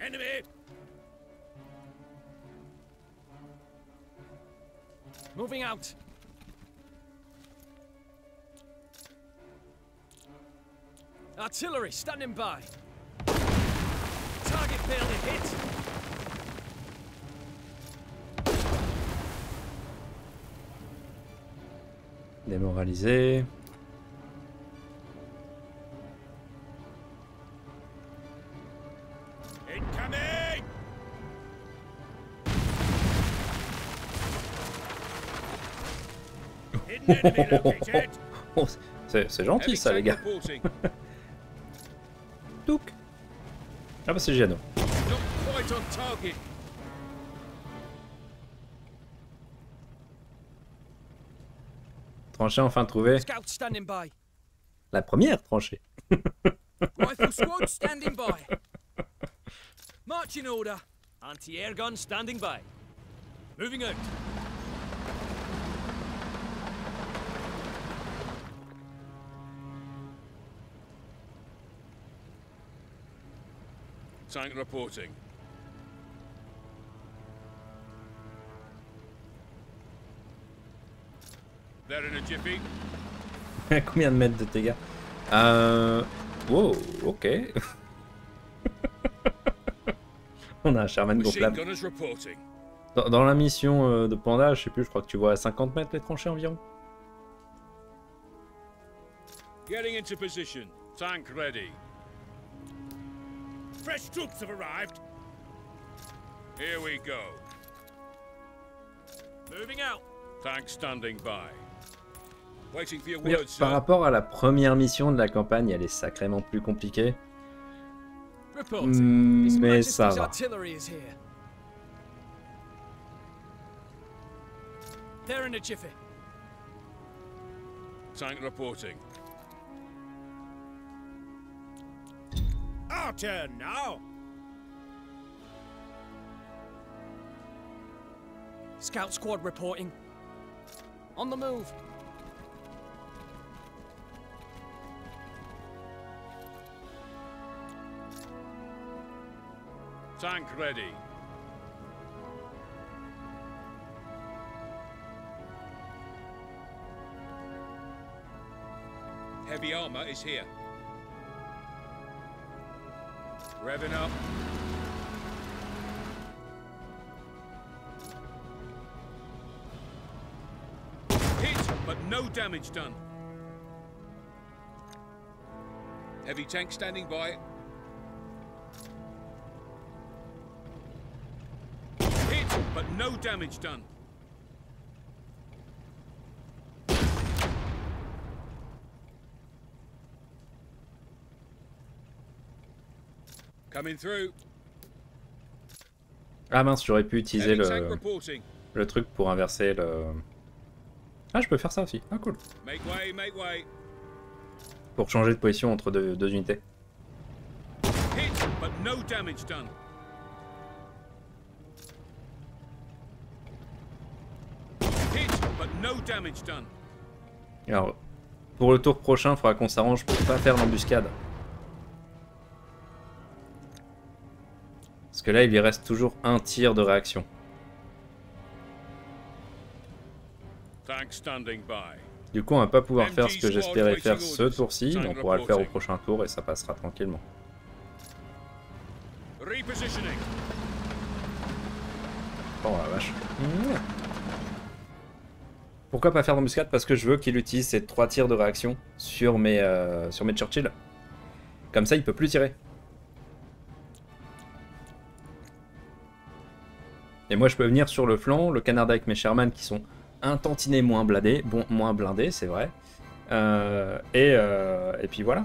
Enemy! Moving out. Artillery standing by. Target barely hit. Démoralisé. C'est gentil ça, les gars. Touk Ah bah c'est Giano. Not quite on target. Tranchée enfin trouvée. Scouts standing by. La première tranchée. Rifle squad standing by. Marching order. Anti-air gun standing by. Moving out. Tank reporting. In a jiffy. Combien de mètres de dégâts? Euh... Wow, ok. On a un Sherman gonflable. Dans, dans la mission euh, de Panda, je sais plus, je crois que tu vois à 50 mètres les tranchées environ. Getting into position. Tank ready. Fresh troops have arrived. Here we go. Moving out. Tank standing by. Waiting for your words, Par sir. rapport à la première mission de la campagne, elle est sacrément plus compliquée. Reporting. Mm, His mais ça va. artillery is here. They're in a jiffy. Tank reporting. Our turn now. Scout squad reporting. On the move. Tank ready. Heavy armor is here. Revving up. Hit, but no damage done. Heavy tank standing by. Hit, but no damage done. Coming through. Ah mince, j'aurais pu utiliser le, le truc pour inverser le... Ah, je peux faire ça aussi. Ah, cool. Make way, make way. Pour changer de position entre deux, deux unités. Hit, but no damage done. Hit, but no damage done. Alors, pour le tour prochain, il faudra qu'on s'arrange pour pas faire l'embuscade. Que là, il lui reste toujours un tir de réaction. Du coup, on va pas pouvoir faire ce que j'espérais faire ce tour-ci, mais on pourra le faire au prochain tour et ça passera tranquillement. Oh la vache. Pourquoi pas faire d'embuscade Parce que je veux qu'il utilise ses trois tirs de réaction sur mes, euh, sur mes Churchill. Comme ça, il peut plus tirer. Et moi, je peux venir sur le flanc, le Canada avec mes Sherman qui sont un tantinet moins blindés, bon, moins blindés, c'est vrai. Euh, et, euh, et puis voilà.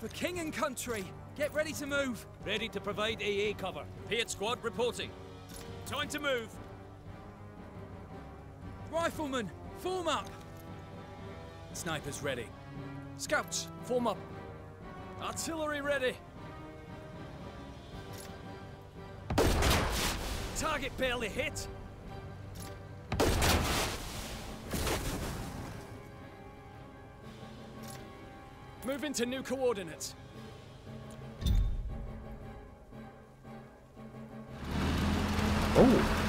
For king and country. Get ready to move. Ready to provide AA cover. Piat squad reporting. Time to move. Riflemen, form up. Snipers ready. Scouts, form up. Artillery ready. Target barely hit. Move into new coordinates. Oh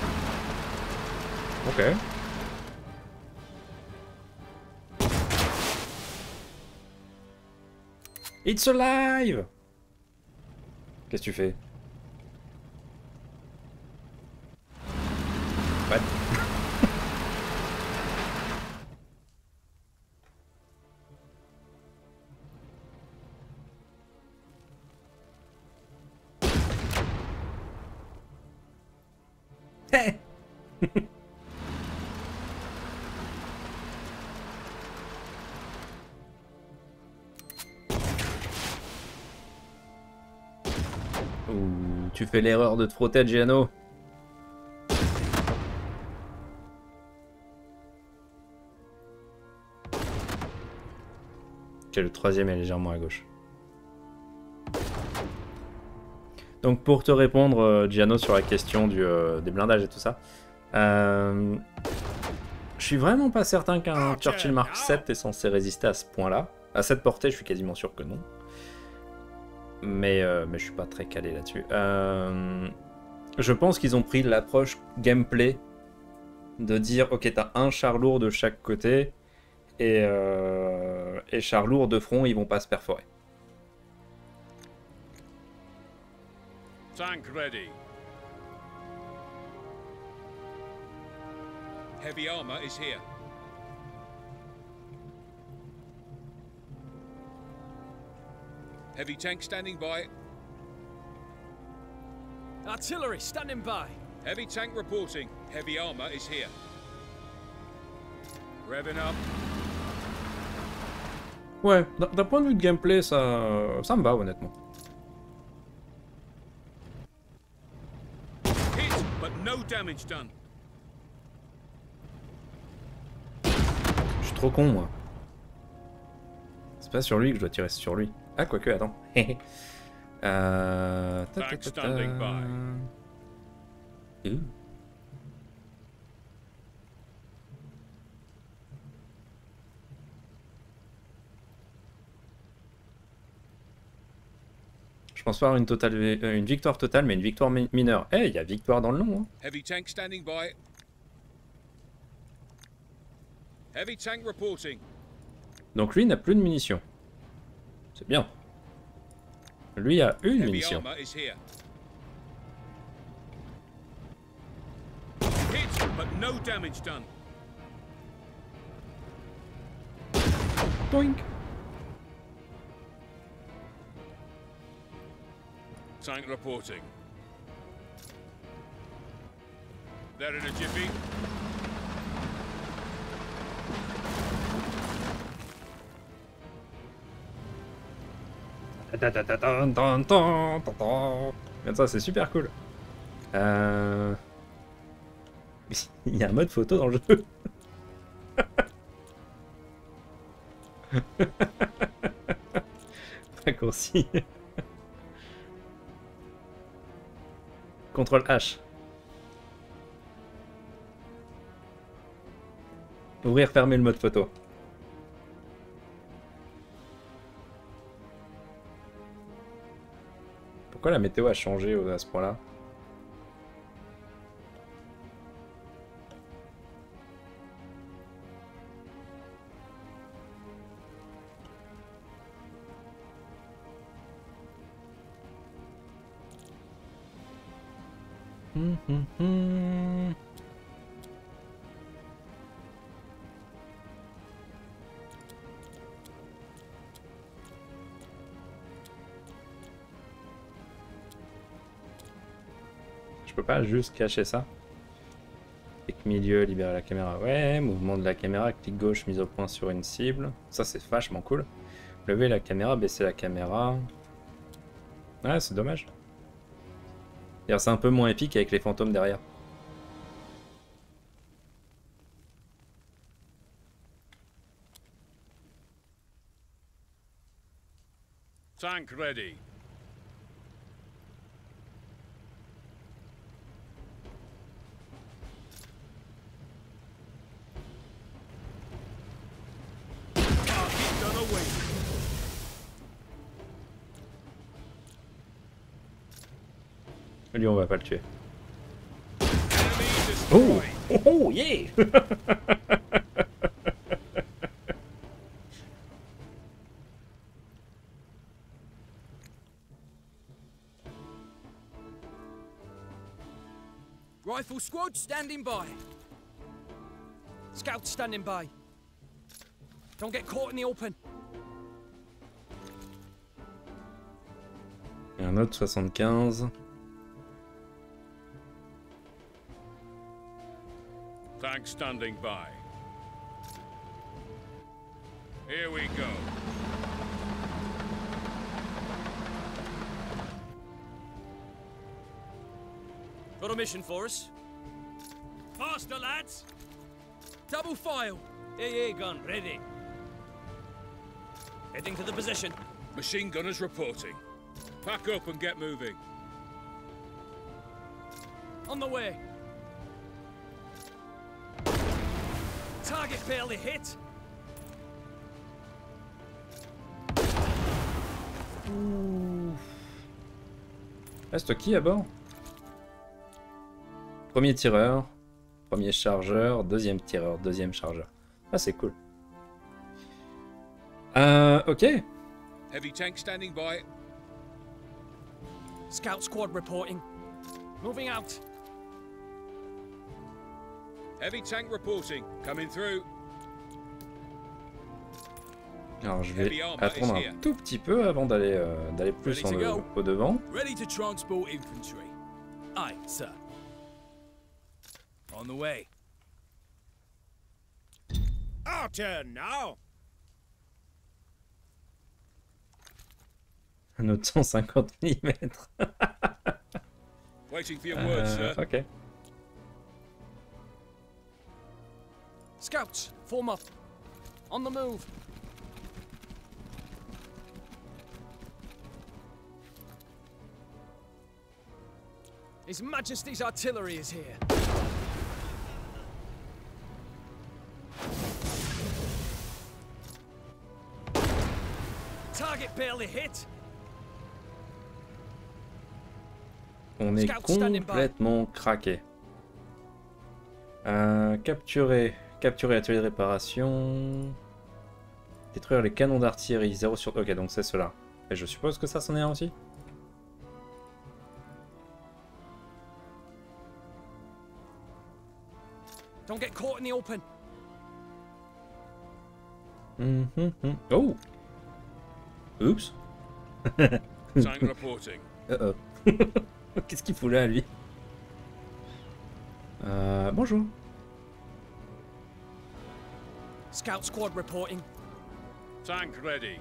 Ok. It's alive Qu'est-ce que tu fais Fais l'erreur de te frotter, Giano. Ok, le troisième est légèrement à gauche. Donc pour te répondre, euh, Giano, sur la question du, euh, des blindages et tout ça, euh, je suis vraiment pas certain qu'un Churchill Mark 7 est censé résister à ce point-là. À cette portée, je suis quasiment sûr que non. Mais, euh, mais je suis pas très calé là-dessus. Euh, je pense qu'ils ont pris l'approche gameplay de dire ok, t'as un char lourd de chaque côté et, euh, et char lourd de front, ils vont pas se perforer. Tank ready. Heavy armor is here. Heavy tank standing by. Artillery standing by. Heavy tank reporting. Heavy armor is here. Revving up. Ouais, d'un d'un point de vue de gameplay, ça, ça me va honnêtement. Hit, but no damage done. Je suis trop con, moi. C'est pas sur lui que je dois tirer, c'est sur lui. Ah, quoique, attends. euh... ta, ta, ta. Je pense pas avoir une, totale, euh, une victoire totale, mais une victoire mi- mineure. Eh, il y a victoire dans le nom. Hein. Heavy tank standing by. Heavy tank reporting. Donc lui n'a plus de munitions. C'est bien. Lui a une munition. Doink. Tank reporting. They're in a jiffy. Ça, c'est super cool. Euh... Il y a un mode photo dans le jeu. Raccourci. Contrôle H. Ouvrir, fermer le mode photo. Pourquoi la météo a changé au- à ce point-là Hum, peux pas juste cacher ça. Clic milieu, libérer la caméra. Ouais, mouvement de la caméra, clic gauche, mise au point sur une cible. Ça, c'est vachement cool. Lever la caméra, baisser la caméra. Ouais, c'est dommage. C'est un peu moins épique avec les fantômes derrière. Tank ready. Lui, on va pas le tuer. Oh. Oh, oh yeah Rifle squad standing by. Scouts standing by. Don't get caught in the open. Et un autre 75. Standing by. Here we go. Got a mission for us. Faster, lads! Double file. Aye, gun ready. Heading to the position. Machine gunners reporting. Pack up and get moving. On the way. Target barely hit. Reste qui à bord? Premier tireur, premier chargeur, deuxième tireur, deuxième chargeur. Ah, c'est cool. Euh, ok. Heavy tank standing by. Scout squad reporting. Moving out. Heavy tank reporting. Coming through. Alors, je vais attendre un tout petit peu avant d'aller euh, d'aller plus en au devant. Ready to transport infantry. Aye, sir. On the way. Our turn now. Un autre 150 mm. Waiting for your words, Euh, sir. ok. Scouts, form up. On the move. His Majesty's artillery is here. Target barely hit. On est Scout standing by. complètement craqué. Euh, capturer. Capturer atelier de réparation. Détruire les canons d'artillerie. 0 sur... Ok, donc c'est cela. Et je suppose que ça, c'en est un aussi Don't get caught in the open. Mhm, mhm. Oh Oups reporting. Uh-oh. Qu'est-ce qu'il fout là, lui? Euh, Bonjour. Scout squad reporting. Tank ready.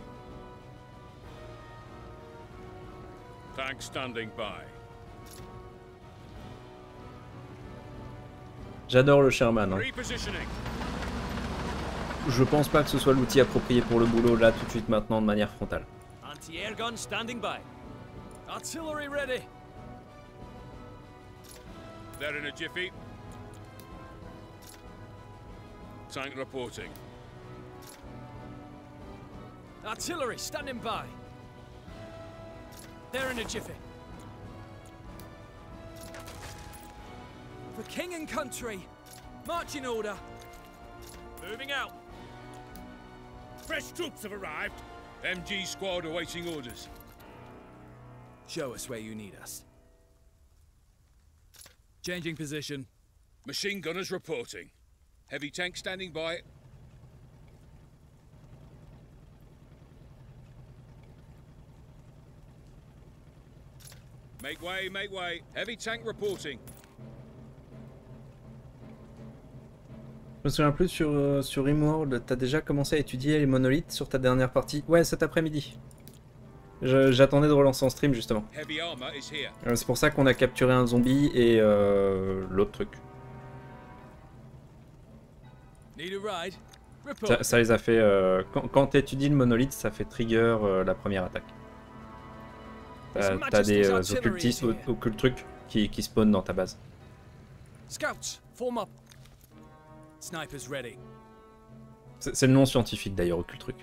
Tank standing by. J'adore le Sherman. hein. Repositioning. Je pense pas que ce soit l'outil approprié pour le boulot là tout de suite maintenant de manière frontale. Anti-air gun standing by. Artillery ready. They're in a jiffy. Tank reporting. Artillery standing by. They're in a jiffy. For king and country. Marching order. Moving out. Fresh troops have arrived. MG squad awaiting orders. Show us where you need us. Changing position. Machine gunners reporting. Heavy tank standing by. Make way, make way. Heavy tank reporting. Je me souviens plus sur, euh, sur Rimworld, t'as déjà commencé à étudier les monolithes sur ta dernière partie Ouais, cet après-midi. J'attendais de relancer en stream justement. Euh, C'est pour ça qu'on a capturé un zombie et euh, l'autre truc. Need a ride? Report. Ça, ça les a fait. euh, quand quand t'étudies le monolithe, ça fait trigger la première attaque. T'as His t'as des euh, occultistes, occultes trucs qui, qui spawnent dans ta base. Scouts, form up. Snipers ready. C'est le nom scientifique d'ailleurs, occulte truc.